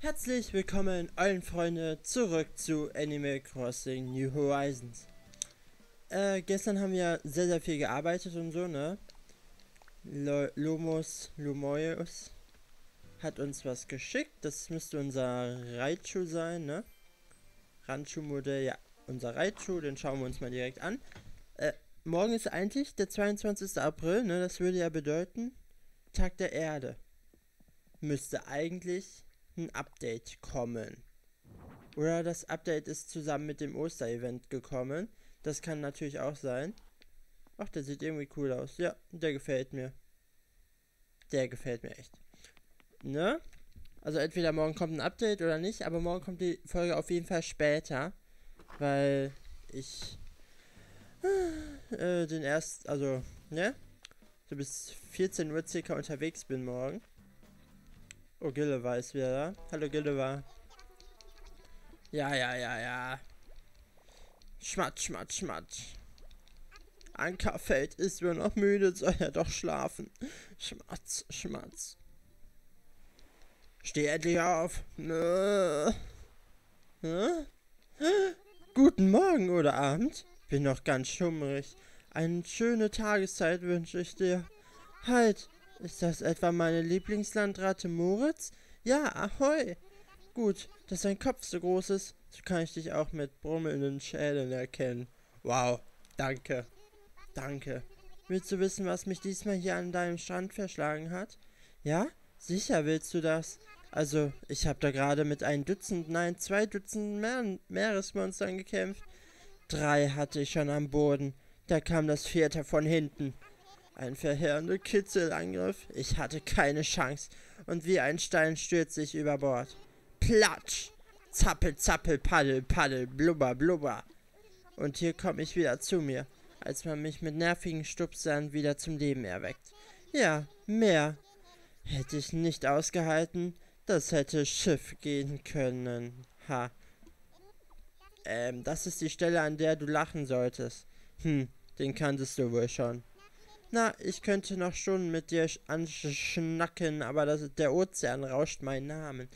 Herzlich willkommen allen Freunde zurück zu Animal Crossing New Horizons. Äh, gestern haben wir sehr, sehr viel gearbeitet und so, ne? Lo Lomos Lumoyos hat uns was geschickt. Das müsste unser Raichu sein, ne? Ranchu-Modell, ja, unser Raichu, den schauen wir uns mal direkt an. Äh, morgen ist eigentlich der 22. April, ne? Das würde ja bedeuten Tag der Erde. Müsste eigentlich ein Update kommen. Oder das Update ist zusammen mit dem Osterevent gekommen. Das kann natürlich auch sein. Ach, der sieht irgendwie cool aus. Ja, der gefällt mir. Der gefällt mir echt. Ne? Also entweder morgen kommt ein Update oder nicht, aber morgen kommt die Folge auf jeden Fall später. Weil ich äh, den erst, also, ne? So bis 14 Uhr circa unterwegs bin morgen. Oh, Gilliver ist wieder da. Hallo, Gilliver. Ja, ja, ja, ja. Schmatz, schmatz, schmatz. Ankerfeld ist wohl noch müde, soll er doch schlafen. Schmatz, schmatz. Steh endlich auf. Nö. Guten Morgen oder Abend. Bin noch ganz schummrig. Eine schöne Tageszeit wünsche ich dir. Halt, ist das etwa meine Lieblingslandratte Moritz? Ja, ahoi. Gut, dass dein Kopf so groß ist, so kann ich dich auch mit brummelnden Schädeln erkennen. Wow, danke. Danke. Willst du wissen, was mich diesmal hier an deinem Strand verschlagen hat? Ja? Sicher willst du das? Also, ich habe da gerade mit ein Dutzend, nein, zwei Dutzend Meer Meeresmonstern gekämpft. Drei hatte ich schon am Boden. Da kam das vierte von hinten. Ein verheerender Kitzelangriff. Ich hatte keine Chance. Und wie ein Stein stürzte ich über Bord. Platsch! Zappel, zappel, paddel, paddel, blubber, blubber. Und hier komme ich wieder zu mir, als man mich mit nervigen Stupsern wieder zum Leben erweckt. Ja, mehr. Hätte ich nicht ausgehalten, das hätte Schiff gehen können. Ha. Ähm, das ist die Stelle, an der du lachen solltest. Hm, den kanntest du wohl schon. Na, ich könnte noch Stunden mit dir anschnacken, aber das, der Ozean rauscht meinen Namen.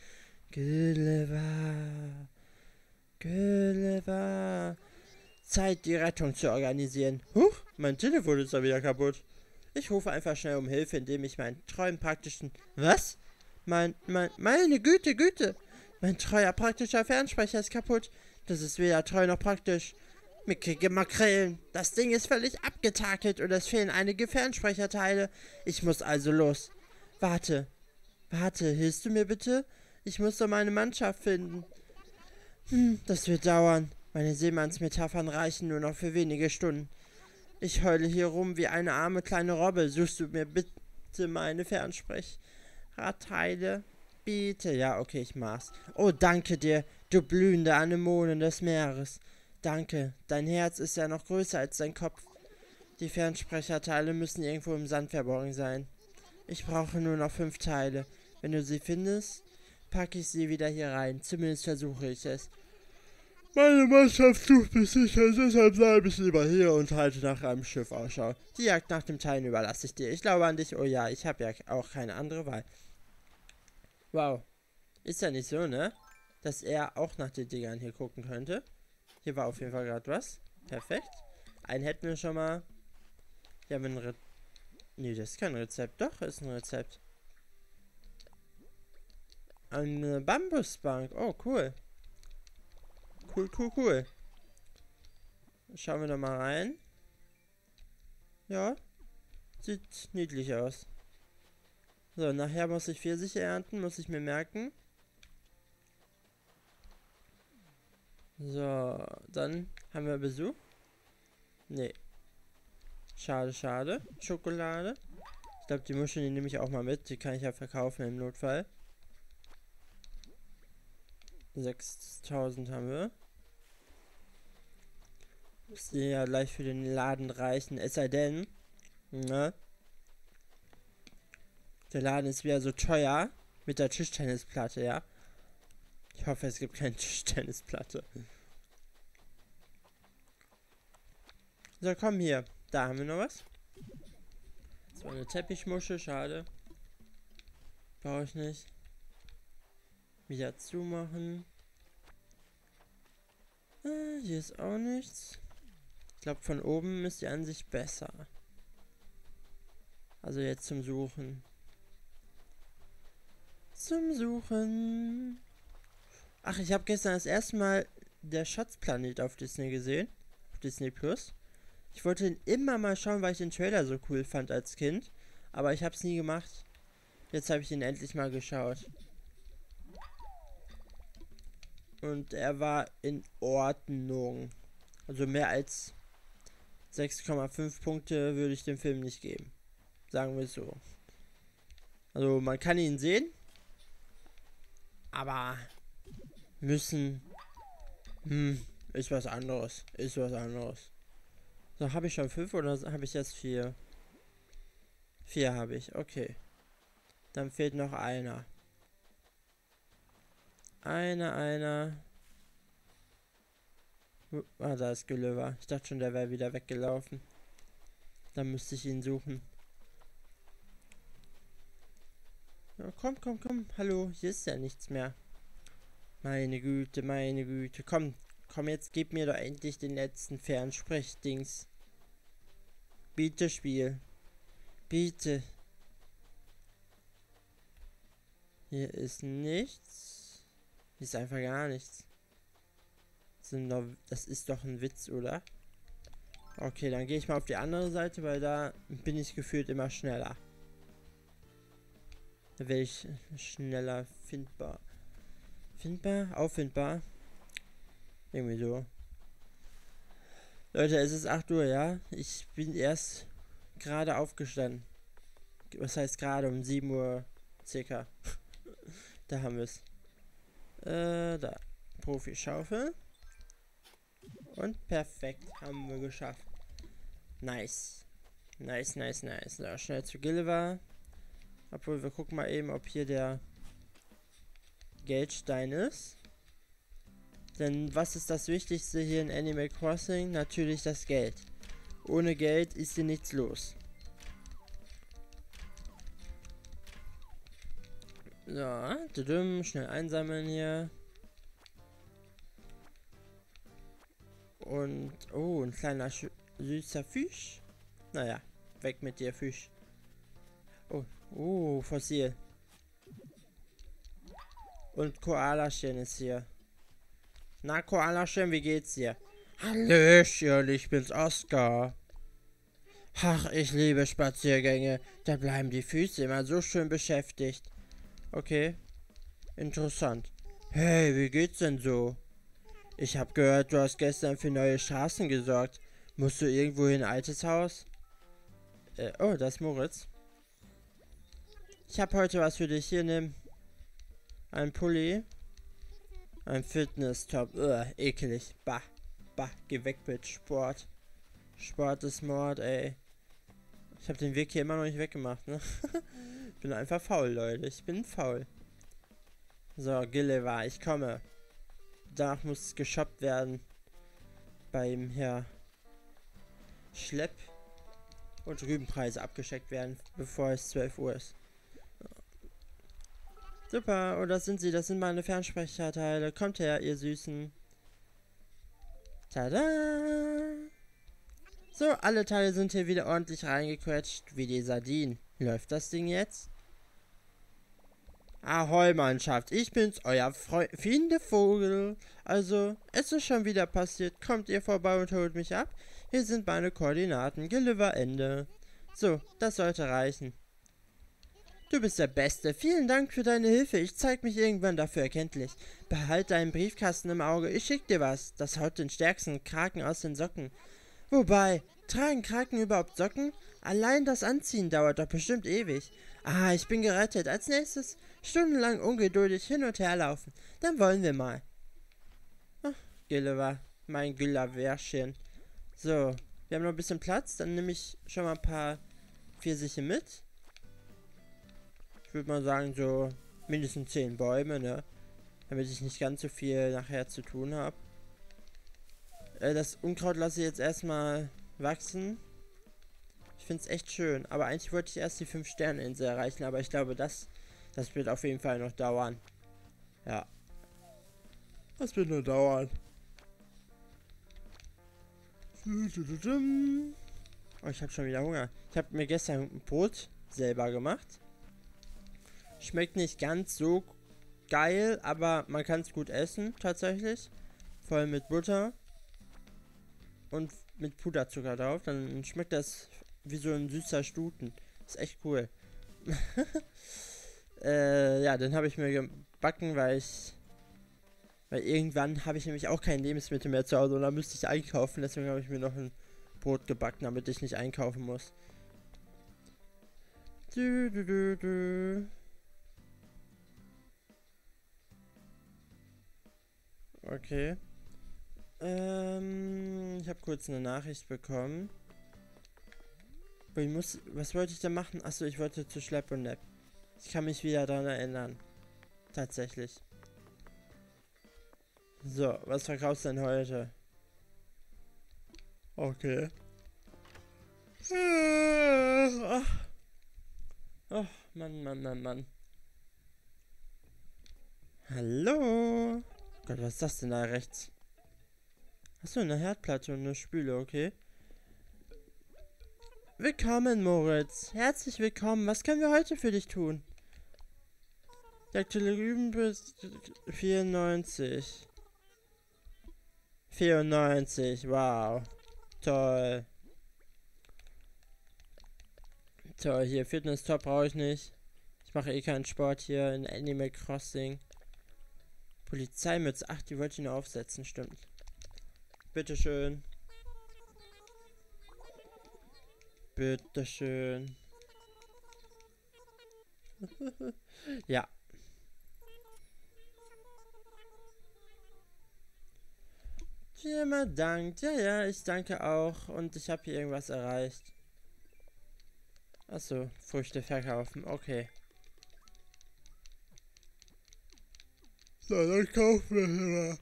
Gulliver. Gulliver. Zeit, die Rettung zu organisieren. Huch, mein Telefon ist da wieder kaputt. Ich rufe einfach schnell um Hilfe, indem ich meinen treuen praktischen... Was? Mein, mein, meine Güte, Güte. Mein treuer praktischer Fernsprecher ist kaputt. Das ist weder treu noch praktisch. Mickige Makrelen. Das Ding ist völlig abgetakelt und es fehlen einige Fernsprecherteile. Ich muss also los. Warte. Warte, hilfst du mir bitte? Ich muss doch meine Mannschaft finden. Hm, das wird dauern. Meine Seemannsmetaphern reichen nur noch für wenige Stunden. Ich heule hier rum wie eine arme kleine Robbe. Suchst du mir bitte meine Fernsprecherteile? Bitte. Ja, okay, ich mach's. Oh, danke dir, du blühende Anemonen des Meeres. Danke, dein Herz ist ja noch größer als dein Kopf. Die Fernsprecherteile müssen irgendwo im Sand verborgen sein. Ich brauche nur noch fünf Teile. Wenn du sie findest, packe ich sie wieder hier rein. Zumindest versuche ich es. Meine Mannschaft sucht mich sicher, deshalb bleibe ich lieber hier und halte nach einem Schiff Ausschau. Die Jagd nach dem Teilen überlasse ich dir. Ich glaube an dich. Oh ja, ich habe ja auch keine andere Wahl. Wow. Ist ja nicht so, ne? Dass er auch nach den Dingern hier gucken könnte. Hier war auf jeden Fall gerade was. Perfekt. Einen hätten wir schon mal. Hier haben wir ein Rezept. Nee, das ist kein Rezept. Doch, ist ein Rezept. Eine Bambusbank. Oh, cool. Cool, cool, cool. Schauen wir da mal rein. Ja. Sieht niedlich aus. So, nachher muss ich Pfirsiche ernten, muss ich mir merken. So, dann haben wir Besuch. Nee. Schade, schade. Schokolade. Ich glaube, die Muscheln, die nehme ich auch mal mit. Die kann ich ja verkaufen im Notfall. 6000 haben wir. Muss ja gleich für den Laden reichen. Es sei denn, ne? Der Laden ist wieder so teuer mit der Tischtennisplatte, ja. Ich hoffe, es gibt keine Tischtennisplatte. So, komm hier. Da haben wir noch was. So eine Teppichmuschel, schade. Brauche ich nicht. Wieder zumachen. Äh, hier ist auch nichts. Ich glaube, von oben ist die Ansicht besser. Also jetzt zum Suchen. Zum Suchen. Ach, ich habe gestern das erste Mal der Schatzplanet auf Disney gesehen. Auf Disney Plus. Ich wollte ihn immer mal schauen, weil ich den Trailer so cool fand als Kind. Aber ich habe es nie gemacht. Jetzt habe ich ihn endlich mal geschaut. Und er war in Ordnung. Also mehr als 6,5 Punkte würde ich dem Film nicht geben. Sagen wir es so. Also man kann ihn sehen. Aber müssen. Hm, ist was anderes. Ist was anderes. So, habe ich schon fünf oder habe ich jetzt vier? Vier habe ich, okay. Dann fehlt noch einer. Einer, einer. Ah, da ist Gulliver. Ich dachte schon, der wäre wieder weggelaufen. Dann müsste ich ihn suchen. Ja, komm, komm, komm. Hallo, hier ist ja nichts mehr. Meine Güte, meine Güte. Komm, komm, jetzt gib mir doch endlich den letzten Fernsprechdings. Bitte, Spiel. Bitte. Hier ist nichts. Hier ist einfach gar nichts. Das ist doch ein Witz, oder? Okay, dann gehe ich mal auf die andere Seite, weil da bin ich gefühlt immer schneller. Da wäre ich schneller findbar. Findbar? Auffindbar? Irgendwie so. Leute, es ist 8 Uhr, ja? Ich bin erst gerade aufgestanden. Was heißt gerade um 7 Uhr circa. da haben wir es. Äh, da. Profi-Schaufel. Und perfekt. Haben wir geschafft. Nice. Nice, nice, nice. So, schnell zu Gilliver. Obwohl, wir gucken mal eben, ob hier der Geldstein ist. Denn was ist das Wichtigste hier in Animal Crossing? Natürlich das Geld. Ohne Geld ist hier nichts los. So, schnell einsammeln hier. Und, oh, ein kleiner süßer Fisch. Naja, weg mit dir, Fisch. Oh, oh, Fossil. Und Koalachen ist hier. Na, Koalachen, wie geht's dir? Hallöchen, ich bin's Oscar. Ach, ich liebe Spaziergänge. Da bleiben die Füße immer so schön beschäftigt. Okay. Interessant. Hey, wie geht's denn so? Ich hab gehört, du hast gestern für neue Straßen gesorgt. Musst du irgendwo in ein altes Haus? Äh, oh, das ist Moritz. Ich hab heute was für dich. Hier, nimm. Ein Pulli. Ein Fitness-Top. Ekelig. Bah. Bah, geh weg mit Sport. Sport ist Mord, ey. Ich habe den Weg hier immer noch nicht weggemacht, ne? bin einfach faul, Leute. Ich bin faul. So, Gilliver, ich komme. Danach muss geshoppt werden. Beim Herr Schlepp. Und Rübenpreise abgeschickt werden, bevor es 12 Uhr ist. Super, oder sind sie? Das sind meine Fernsprecherteile. Kommt her, ihr Süßen. Tada! So, alle Teile sind hier wieder ordentlich reingequetscht, wie die Sardinen. Läuft das Ding jetzt? Ahoi, Mannschaft, ich bin's, euer Freund Vogel. Also, es ist schon wieder passiert. Kommt ihr vorbei und holt mich ab? Hier sind meine Koordinaten. Geliver Ende. So, das sollte reichen. Du bist der Beste. Vielen Dank für deine Hilfe. Ich zeig mich irgendwann dafür erkenntlich. Behalt deinen Briefkasten im Auge. Ich schick dir was. Das haut den stärksten Kraken aus den Socken. Wobei, tragen Kraken überhaupt Socken? Allein das Anziehen dauert doch bestimmt ewig. Ah, ich bin gerettet. Als nächstes stundenlang ungeduldig hin und her laufen. Dann wollen wir mal. Ach, Gilliver, mein Gilliverchen. So, wir haben noch ein bisschen Platz. Dann nehme ich schon mal ein paar Pfirsiche mit. Ich würde mal sagen, so mindestens 10 Bäume, ne? Damit ich nicht ganz so viel nachher zu tun habe. Äh, das Unkraut lasse ich jetzt erstmal wachsen. Ich finde es echt schön. Aber eigentlich wollte ich erst die 5-Sterne-Insel erreichen. Aber ich glaube, das, das wird auf jeden Fall noch dauern. Ja. Das wird nur dauern. Oh, ich habe schon wieder Hunger. Ich habe mir gestern Brot selber gemacht. Schmeckt nicht ganz so geil, aber man kann es gut essen, tatsächlich. Vor allem mit Butter. Und mit Puderzucker drauf. Dann schmeckt das wie so ein süßer Stuten. Ist echt cool. äh, ja, dann habe ich mir gebacken, weil ich weil irgendwann habe ich nämlich auch kein Lebensmittel mehr zu Hause und dann müsste ich einkaufen. Deswegen habe ich mir noch ein Brot gebacken, damit ich nicht einkaufen muss. Du, du, du, du. Okay. Ähm, ich habe kurz eine Nachricht bekommen. Ich muss, was wollte ich da machen? Achso, ich wollte zu Schlepp und Lab. Ich kann mich wieder daran erinnern. Tatsächlich. So, was verkaufst du denn heute? Okay. Ach. Ach, Mann, Mann, Mann, Mann. Hallo? Gott, was ist das denn da rechts? Achso, eine Herdplatte und eine Spüle, okay. Willkommen, Moritz. Herzlich willkommen. Was können wir heute für dich tun? Der bis 94. 94, wow. Toll. Toll, hier Fitness-Top brauche ich nicht. Ich mache eh keinen Sport hier in Animal Crossing. Polizeimütze. Ach, die wollte ich nur aufsetzen, stimmt. Bitteschön. Bitteschön. ja. Vielen Dank. Ja, ja, ich danke auch. Und ich habe hier irgendwas erreicht. Achso, Früchte verkaufen. Okay. So, dann kaufen wir hier mal.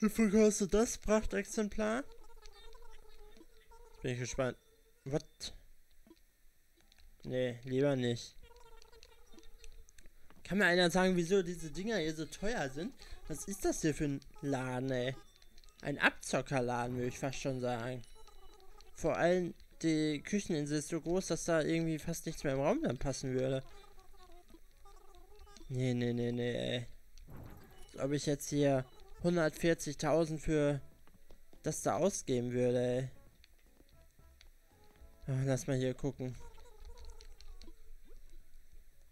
Wie viel kostet das Prachtexemplar? Bin ich gespannt. Was? Nee, lieber nicht. Kann mir einer sagen, wieso diese Dinger hier so teuer sind? Was ist das hier für ein Laden, ey? Ein Abzockerladen, würde ich fast schon sagen. Vor allem die Kücheninsel ist so groß, dass da irgendwie fast nichts mehr im Raum dann passen würde. Nee, nee, nee, nee, ey. Ob ich jetzt hier 140.000 für das da ausgeben würde, ey. Oh, lass mal hier gucken.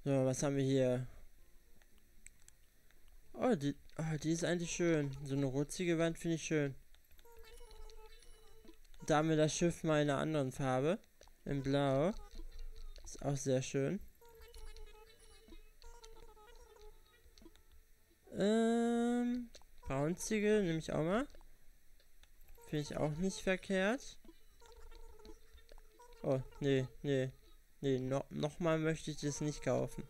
So, was haben wir hier? Oh, die, oh, die ist eigentlich schön. So eine rutzige Wand finde ich schön. Da haben wir das Schiff mal in einer anderen Farbe. In Blau. Ist auch sehr schön. Ähm, Braunziegel nehme ich auch mal. Finde ich auch nicht verkehrt. Oh, nee, nee. Nee, no, nochmal möchte ich das nicht kaufen.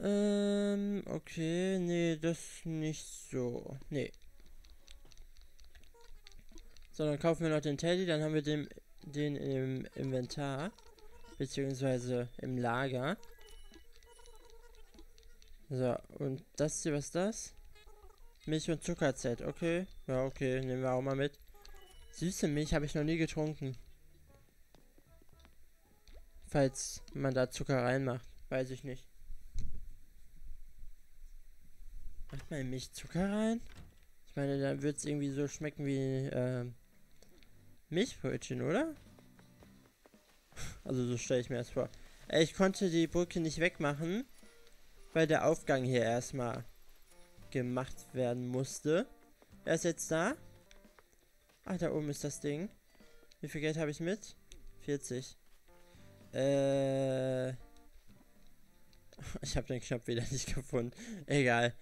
Ähm, okay, nee, das nicht so. Nee. So, dann kaufen wir noch den Teddy, dann haben wir den, den im Inventar. Beziehungsweise im Lager. So, und das hier, was ist das? Milch- und Zuckerzelt, okay. Ja, okay, nehmen wir auch mal mit. Süße Milch habe ich noch nie getrunken. Falls man da Zucker reinmacht, weiß ich nicht. Macht man in Milch Zucker rein? Ich meine, dann wird es irgendwie so schmecken wie äh, Milchbrötchen, oder? Also so stelle ich mir das vor. Ich konnte die Brücke nicht wegmachen, weil der Aufgang hier erstmal gemacht werden musste. Wer ist jetzt da? Ach, da oben ist das Ding. Wie viel Geld habe ich mit? 40. Äh. Ich habe den Knopf wieder nicht gefunden. Egal.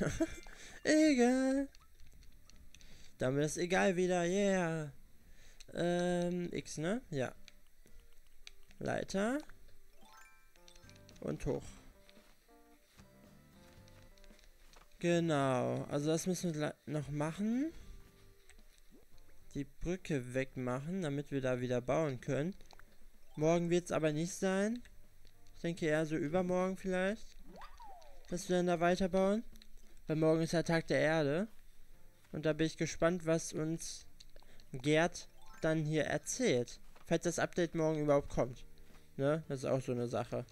egal. Damit ist egal wieder. Yeah. Ähm, X, ne? Ja. Leiter. Und hoch. Genau. Also das müssen wir noch machen. Die Brücke wegmachen, damit wir da wieder bauen können. Morgen wird es aber nicht sein. Ich denke eher so übermorgen vielleicht. dass wir dann da weiterbauen. Weil morgen ist der Tag der Erde. Und da bin ich gespannt, was uns Gerd dann hier erzählt. Falls das Update morgen überhaupt kommt. Ne? Das ist auch so eine Sache.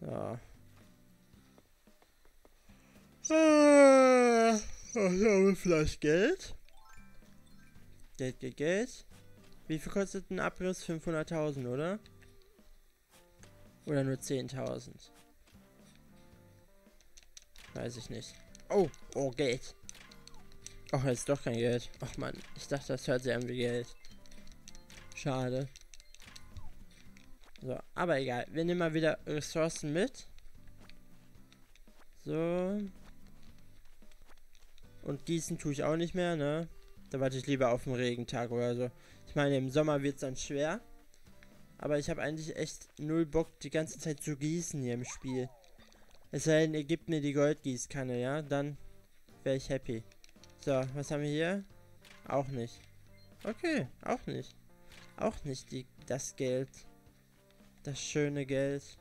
Ja. Ah, ich habe vielleicht Geld. Geld, Geld, Geld. Wie viel kostet ein Abriss? 500.000, oder? Oder nur 10.000? Weiß ich nicht. Oh, oh, Geld. Ach, jetzt doch kein Geld. Ach man, ich dachte, das hört sich an wie Geld. Schade. So, aber egal. Wir nehmen mal wieder Ressourcen mit. So. Und gießen tue ich auch nicht mehr, ne? Da warte ich lieber auf den Regentag oder so. Ich meine, im Sommer wird es dann schwer. Aber ich habe eigentlich echt null Bock, die ganze Zeit zu gießen hier im Spiel. Es sei denn, ihr gebt mir die Goldgießkanne, ja? Dann wäre ich happy. So, was haben wir hier? Auch nicht. Okay, auch nicht. Auch nicht die, das Geld. Das schöne Geld.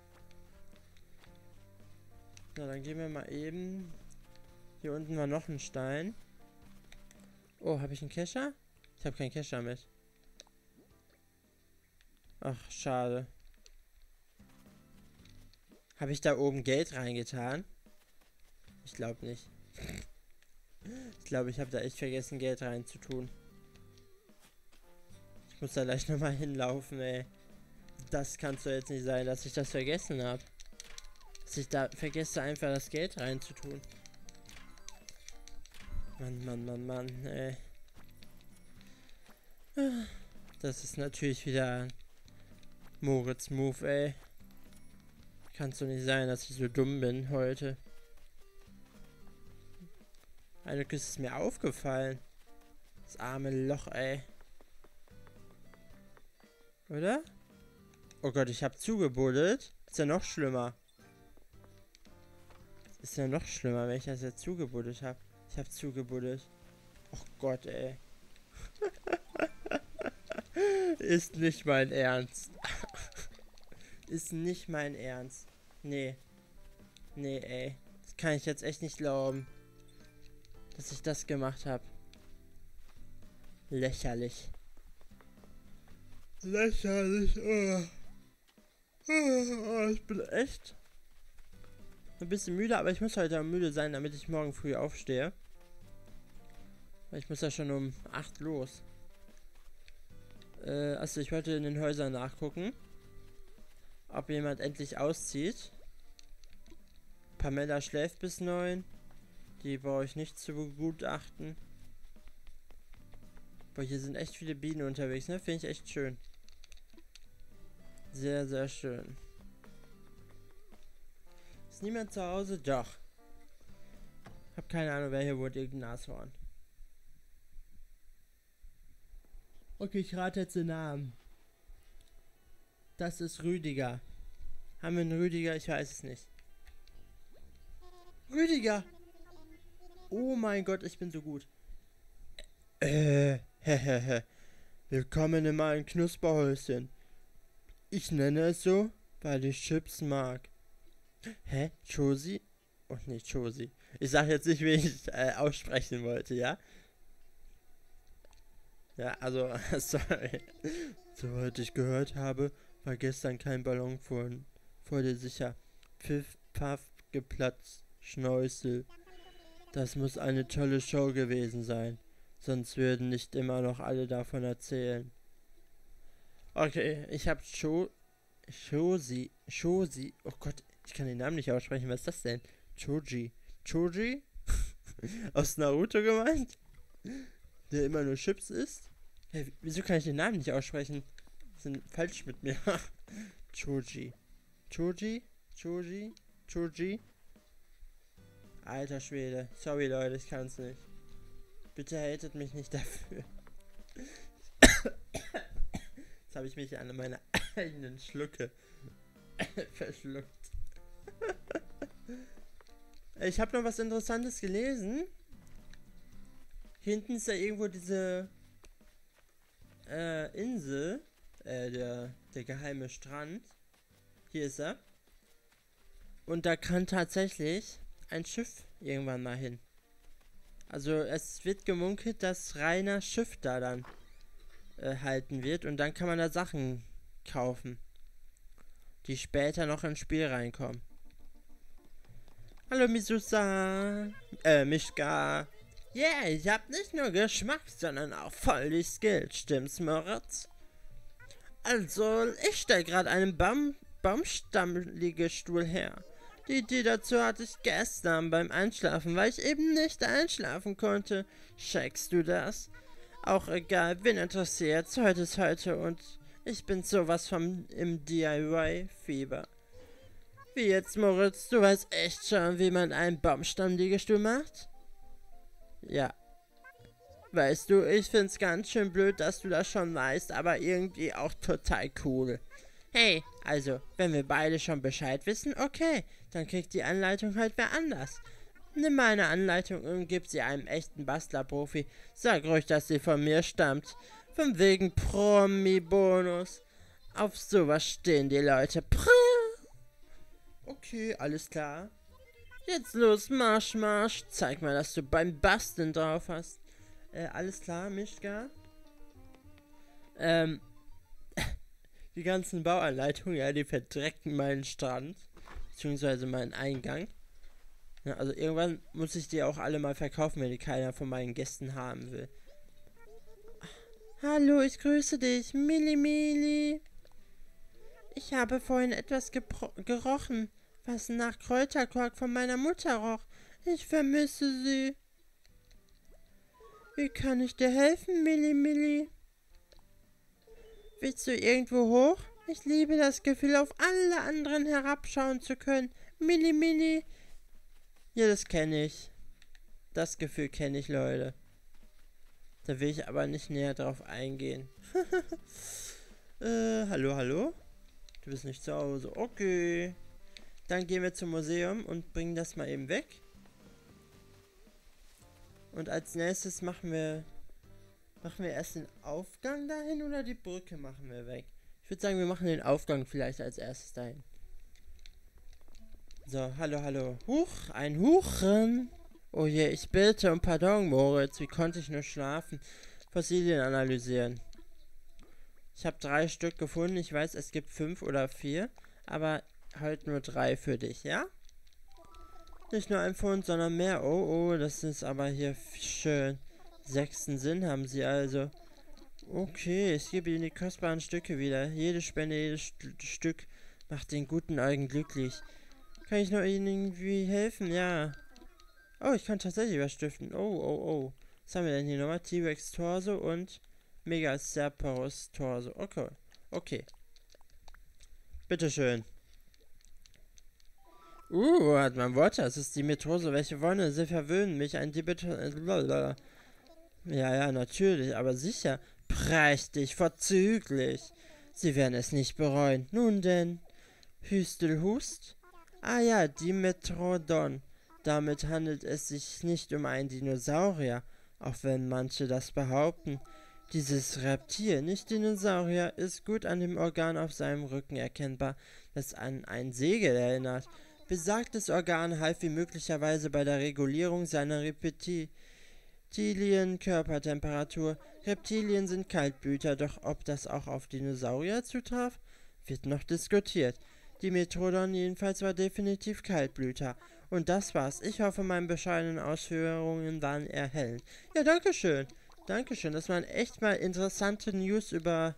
Na, dann gehen wir mal eben. Hier unten war noch ein Stein. Oh, habe ich einen Kescher? Ich habe keinen Kescher mit. Ach, schade. Habe ich da oben Geld reingetan? Ich glaube nicht. Ich glaube, ich habe da echt vergessen, Geld reinzutun. Ich muss da gleich nochmal hinlaufen, ey. Das kann doch jetzt nicht sein, dass ich das vergessen habe. Dass ich da vergesse, einfach das Geld reinzutun. Mann, Mann, Mann, Mann, ey. Das ist natürlich wieder Moritz Move, ey. Kann so nicht sein, dass ich so dumm bin heute. Eigentlich ist es mir aufgefallen. Das arme Loch, ey. Oder? Oh Gott, ich habe zugebuddelt. Ist ja noch schlimmer. Ist ja noch schlimmer, wenn ich das jetzt zugebuddelt habe. Ich habe zugebuddelt. Oh Gott, ey. Ist nicht mein Ernst. Ist nicht mein Ernst. Nee. Nee, ey. Das kann ich jetzt echt nicht glauben. Dass ich das gemacht habe. Lächerlich. Lächerlich. Oh. Oh, ich bin echt ein bisschen müde, aber ich muss heute müde sein, damit ich morgen früh aufstehe. Ich muss ja schon um 8 los. Äh, also ich wollte in den Häusern nachgucken, ob jemand endlich auszieht. Pamela schläft bis 9. Die brauche ich nicht zu begutachten. Boah, hier sind echt viele Bienen unterwegs, ne? Finde ich echt schön. Sehr, sehr schön. Ist niemand zu Hause? Doch. Hab keine Ahnung, wer hier wohnt. Irgendein Nashorn. Okay, ich rate jetzt den Namen. Das ist Rüdiger. Haben wir einen Rüdiger? Ich weiß es nicht. Rüdiger! Oh mein Gott, ich bin so gut. Äh, hehehe. Willkommen in meinem Knusperhäuschen. Ich nenne es so, weil ich Chips mag. Hä? Chosi? Oh nee, Chosi. Ich sag jetzt nicht, wie ich äh, aussprechen wollte, ja? Ja, also, sorry. Soweit ich gehört habe, war gestern kein Ballon vor, vor dir sicher. Pfiff, paff, geplatzt, Schnäusel. Das muss eine tolle Show gewesen sein. Sonst würden nicht immer noch alle davon erzählen. Okay, ich hab Cho... Shosi... Shosi... Oh Gott, ich kann den Namen nicht aussprechen. Was ist das denn? Choji. Choji? Aus Naruto gemeint? Der immer nur Chips isst? Hey, wieso kann ich den Namen nicht aussprechen? Sind falsch mit mir. Choji. Choji? Choji? Choji? Alter Schwede. Sorry Leute, ich kann's nicht. Bitte hatet mich nicht dafür. Jetzt habe ich mich an meine eigenen Schlucke verschluckt. Ich habe noch was Interessantes gelesen. Hinten ist ja irgendwo diese äh, Insel, äh, der, der geheime Strand. Hier ist er. Und da kann tatsächlich ein Schiff irgendwann mal hin. Also es wird gemunkelt, dass Rainer Schiff da dann äh, halten wird und dann kann man da Sachen kaufen, die später noch ins Spiel reinkommen. Hallo Misusa, äh Mischka. Yeah, ich hab nicht nur Geschmack, sondern auch voll die Skills, stimmt's Moritz? Also, ich stell gerade einen Baum Baumstammliegestuhl her. Die Idee dazu hatte ich gestern beim Einschlafen, weil ich eben nicht einschlafen konnte. Checkst du das? Auch egal, wen interessiert's, heute ist heute und ich bin sowas vom im DIY-Fieber. Wie jetzt, Moritz, du weißt echt schon, wie man einen Baumstammliegestuhl macht? Ja. Weißt du, ich find's ganz schön blöd, dass du das schon weißt, aber irgendwie auch total cool. Hey, also, wenn wir beide schon Bescheid wissen, okay, dann kriegt die Anleitung halt wer anders. Nimm meine Anleitung und gib sie einem echten Bastlerprofi. Sag ruhig, dass sie von mir stammt. Von wegen Promi-Bonus. Auf sowas stehen die Leute. Prr. Okay, alles klar. Jetzt los, Marsch, Marsch. Zeig mal, dass du beim Basteln drauf hast. Äh, alles klar, Mischka? Ähm, die ganzen Bauanleitungen, ja, die verdrecken meinen Strand, beziehungsweise meinen Eingang. Ja, also irgendwann muss ich die auch alle mal verkaufen, wenn die keiner von meinen Gästen haben will. Hallo, ich grüße dich, Mili Mili. Ich habe vorhin etwas gerochen, was nach Kräuterquark von meiner Mutter roch. Ich vermisse sie. Wie kann ich dir helfen, Mili Mili? Willst du irgendwo hoch? Ich liebe das Gefühl, auf alle anderen herabschauen zu können. Mini, mini. Ja, das kenne ich. Das Gefühl kenne ich, Leute. Da will ich aber nicht näher drauf eingehen. äh, hallo, hallo? Du bist nicht zu Hause. Okay. Dann gehen wir zum Museum und bringen das mal eben weg. Und als nächstes machen wir Machen wir erst den Aufgang dahin oder die Brücke machen wir weg? Ich würde sagen, wir machen den Aufgang vielleicht als erstes dahin. So, hallo, hallo. Huch, ein Huchen. Oh je, ich bitte um Pardon, Moritz. Wie konnte ich nur schlafen? Fossilien analysieren. Ich habe drei Stück gefunden. Ich weiß, es gibt fünf oder vier. Aber halt nur drei für dich, ja? Nicht nur ein Fund, sondern mehr. Oh, oh, das ist aber hier schön. Sechsten Sinn haben sie also. Okay, ich gebe ihnen die kostbaren Stücke wieder. Jede Spende, jedes St Stück macht den guten Augen glücklich. Kann ich nur ihnen irgendwie helfen? Ja. Oh, ich kann tatsächlich was stiften. Oh, oh, oh. Was haben wir denn hier nochmal? T-Rex Torso und Mega Cerberus Torso. Okay. Okay. Bitteschön. Uh, hat man Worte. Das ist die Metrose. Welche Wonne. Sie verwöhnen mich. Ein Debitor. Ja, ja, natürlich, aber sicher. Prächtig, vorzüglich. Sie werden es nicht bereuen. Nun denn. Hüstelhust? Ah ja, Dimetrodon. Damit handelt es sich nicht um einen Dinosaurier, auch wenn manche das behaupten. Dieses Reptil, nicht Dinosaurier, ist gut an dem Organ auf seinem Rücken erkennbar, das an ein Segel erinnert. Besagtes Organ half ihm möglicherweise bei der Regulierung seiner Repeti Reptilien sind Kaltblüter, doch ob das auch auf Dinosaurier zutraf, wird noch diskutiert. Die Metrodon jedenfalls war definitiv Kaltblüter. Und das war's. Ich hoffe, meine bescheidenen Ausführungen waren erhellend. Ja, danke schön. Dankeschön. Das waren echt mal interessante News über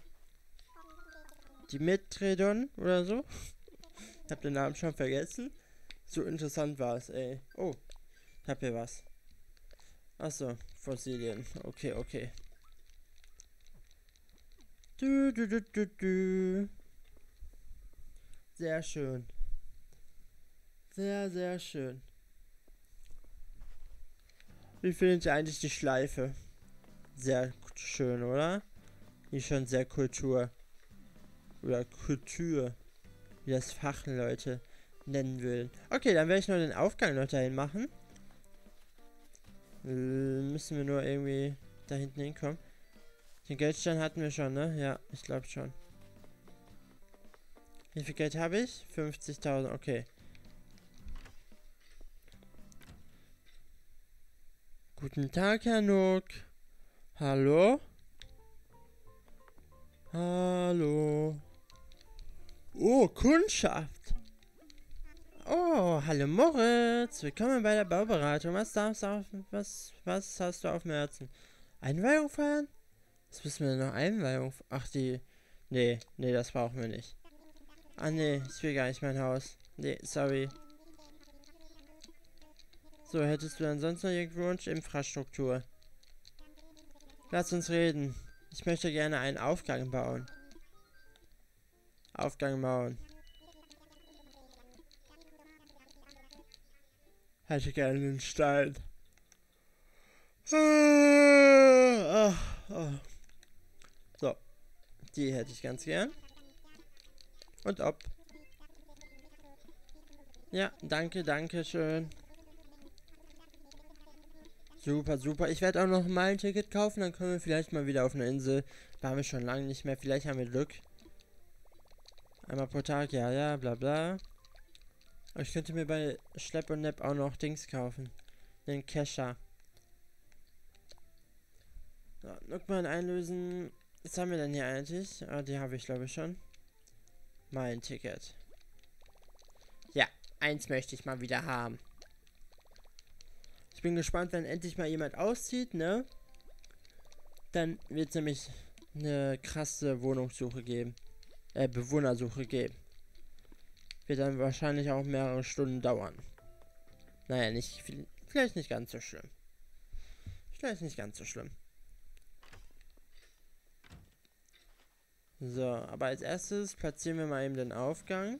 die Metrodon oder so. Ich hab den Namen schon vergessen. So interessant war es, ey. Oh, ich hab hier was. Achso, Fossilien. Okay, okay. Du, du, du, du, du. Sehr schön. Sehr, sehr schön. Wie findet ihr eigentlich die Schleife? Sehr schön, oder? Die ist schon sehr Kultur. Oder Kultur. Wie das Fachleute nennen will. Okay, dann werde ich nur den Aufgang noch dahin machen. Äh, müssen wir nur irgendwie da hinten hinkommen. Den Geldstein hatten wir schon, ne? Ja, ich glaube schon. Wie viel Geld habe ich? 50.000, okay. Guten Tag, Herr Nook. Hallo? Hallo. Oh, Kundschaft. Oh, hallo Moritz. Willkommen bei der Bauberatung. Was darfst du auf, was, was hast du auf dem Herzen? Einweihung feiern? Was müssen wir noch Einweihung? Ach, die. Nee, nee, das brauchen wir nicht. Ah, nee, ich will gar nicht mein Haus. Nee, sorry. So, hättest du ansonsten noch irgendeinen Wunsch? Infrastruktur. Lass uns reden. Ich möchte gerne einen Aufgang bauen. Aufgang bauen. Hätte gerne einen Stein. Ah, ah. So. Die hätte ich ganz gern. Und ob. Ja, danke, danke schön. Super, super. Ich werde auch noch mal ein Ticket kaufen, dann können wir vielleicht mal wieder auf eine Insel. Waren wir schon lange nicht mehr. Vielleicht haben wir Glück. Einmal pro Tag, ja, ja, bla bla. Ich könnte mir bei Schlepp und Nepp auch noch Dings kaufen. Den Kescher. So, Nookman einlösen. Was haben wir denn hier eigentlich? Ah, die habe ich glaube ich schon. Mein Ticket. Ja, eins möchte ich mal wieder haben bin gespannt, wenn endlich mal jemand auszieht, ne? Dann wird es nämlich eine krasse Wohnungssuche geben. Äh, Bewohnersuche geben. Wird dann wahrscheinlich auch mehrere Stunden dauern. Naja, nicht, vielleicht nicht ganz so schlimm. Vielleicht nicht ganz so schlimm. So, aber als erstes platzieren wir mal eben den Aufgang.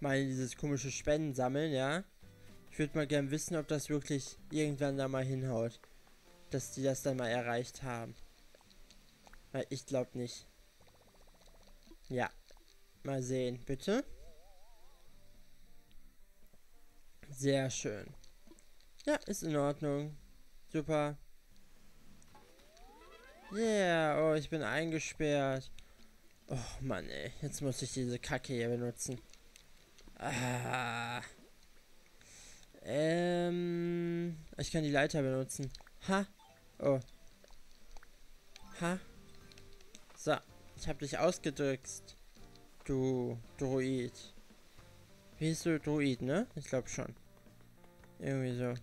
mal dieses komische Spenden sammeln, ja. Ich würde mal gern wissen, ob das wirklich irgendwann da mal hinhaut. Dass die das dann mal erreicht haben. Weil ich glaube nicht. Ja. Mal sehen, bitte. Sehr schön. Ja, ist in Ordnung. Super. Yeah, oh, ich bin eingesperrt. Oh Mann, ey. Jetzt muss ich diese Kacke hier benutzen. Ah. Ähm. Ich kann die Leiter benutzen. Ha. Oh. Ha. Ich hab dich ausgedrückt. Du Druid. Wie hieß du Druid, ne? Ich glaube schon. Irgendwie so.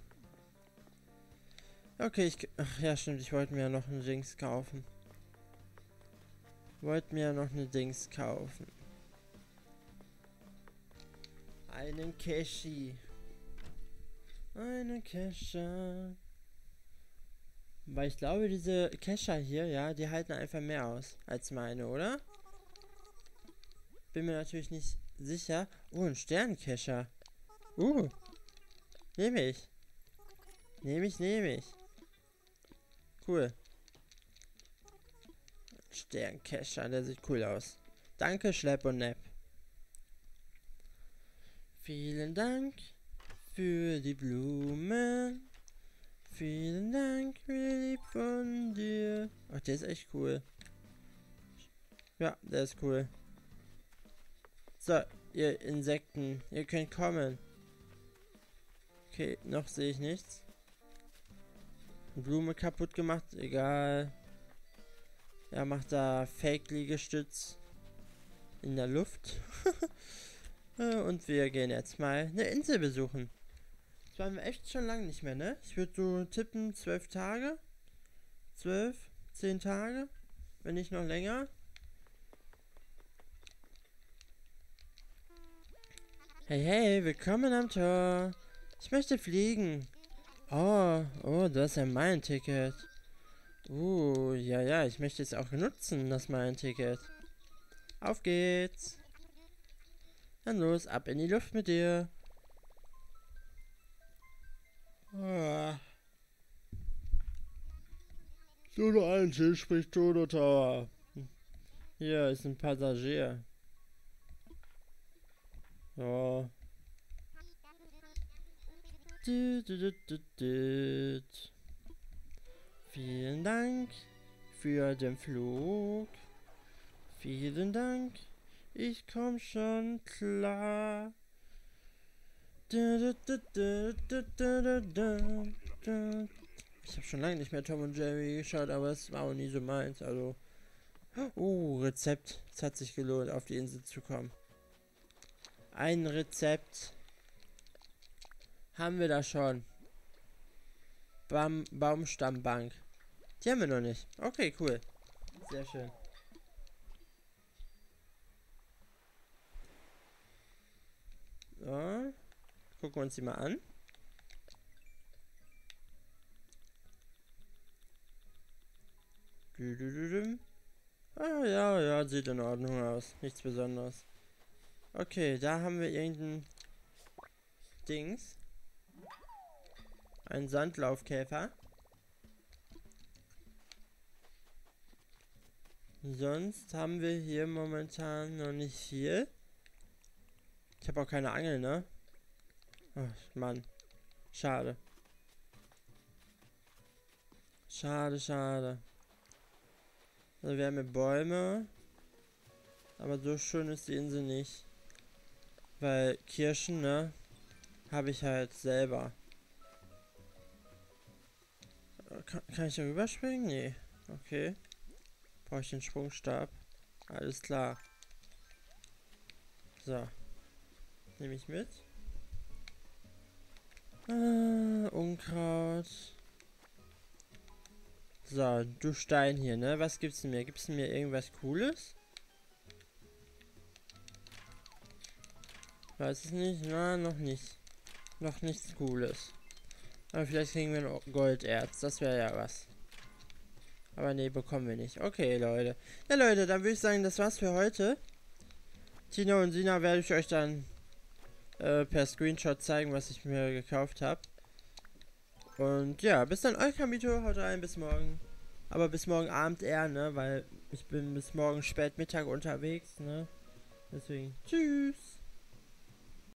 Okay, ich... Ach ja, stimmt. Ich wollte mir ja noch ein Dings kaufen. Wollte mir ja noch eine Dings kaufen. Einen Cashy. Einen Kescher. Weil ich glaube, diese Kescher hier, ja, die halten einfach mehr aus als meine, oder? Bin mir natürlich nicht sicher. Oh, ein Sternkescher. Uh. Nehme ich. Nehme ich, nehme ich. Cool. Sternkescher, der sieht cool aus. Danke, Schlepp und Nepp. Vielen Dank für die Blumen. Vielen Dank, wie lieb von dir. Ach, der ist echt cool. Ja, der ist cool. So, ihr Insekten, ihr könnt kommen. Okay, noch sehe ich nichts. Blume kaputt gemacht, egal. Er macht da Fake-Liegestütz in der Luft. Und wir gehen jetzt mal eine Insel besuchen. Das waren wir echt schon lange nicht mehr, ne? Ich würde so tippen, zwölf Tage. Zwölf, zehn Tage. Wenn nicht noch länger. Hey, hey, willkommen am Tor. Ich möchte fliegen. Oh, oh, du hast ja mein Ticket. Uh, ja, ja, ich möchte es auch nutzen, das mein Ticket. Auf geht's. Dann los, ab in die Luft mit dir. Dodo 1, hier spricht Dodo Tower. Hier ist ein Passagier. Du, Vielen Dank für den Flug. Vielen Dank ich komm schon klar. Ich habe schon lange nicht mehr Tom und Jerry geschaut, aber es war auch nie so meins. Also, uh, Rezept. Es hat sich gelohnt, auf die Insel zu kommen. Ein Rezept haben wir da schon. Baum Baumstammbank. Die haben wir noch nicht. Okay, cool. Sehr schön. So. Gucken wir uns die mal an. Ah, ja, ja, sieht in Ordnung aus. Nichts Besonderes. Okay, da haben wir irgendein Dings. Ein Sandlaufkäfer. Sonst haben wir hier momentan noch nicht viel. Ich habe auch keine Angel, ne? Ach, Mann. Schade. Schade, schade. Also wir haben hier Bäume. Aber so schön ist die Insel nicht. Weil Kirschen, ne? Habe ich halt selber. Kann, kann ich da rüberspringen? Nee. Okay. Brauche ich den Sprungstab. Alles klar. So. Nehme ich mit. Ah, Unkraut. So, du Stein hier, ne? Was gibt's denn mir? Gibt's denn mir irgendwas Cooles? Weiß es nicht. Na, noch nicht. Noch nichts Cooles. Aber vielleicht kriegen wir noch Golderz. Das wäre ja was. Aber nee, bekommen wir nicht. Okay, Leute. Ja, Leute, dann würde ich sagen, das war's für heute. Tino und Sina werde ich euch dann äh, per Screenshot zeigen, was ich mir gekauft habe. Und ja, bis dann, euer Kamito. Haut rein, bis morgen. Aber bis morgen Abend eher, ne? Weil ich bin bis morgen spät Mittag unterwegs, ne? Deswegen, tschüss.